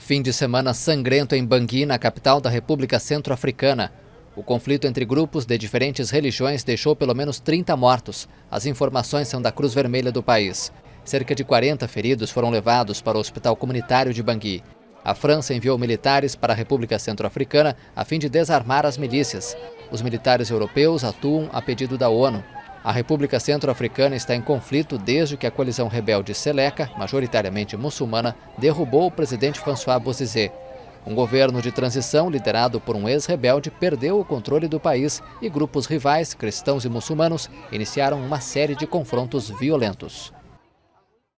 Fim de semana sangrento em Bangui, na capital da República Centro-Africana. O conflito entre grupos de diferentes religiões deixou pelo menos 30 mortos. As informações são da Cruz Vermelha do país. Cerca de 40 feridos foram levados para o Hospital Comunitário de Bangui. A França enviou militares para a República Centro-Africana a fim de desarmar as milícias. Os militares europeus atuam a pedido da ONU. A República Centro-Africana está em conflito desde que a coalizão rebelde Seleca, majoritariamente muçulmana, derrubou o presidente François Bozizé. Um governo de transição liderado por um ex-rebelde perdeu o controle do país e grupos rivais, cristãos e muçulmanos, iniciaram uma série de confrontos violentos.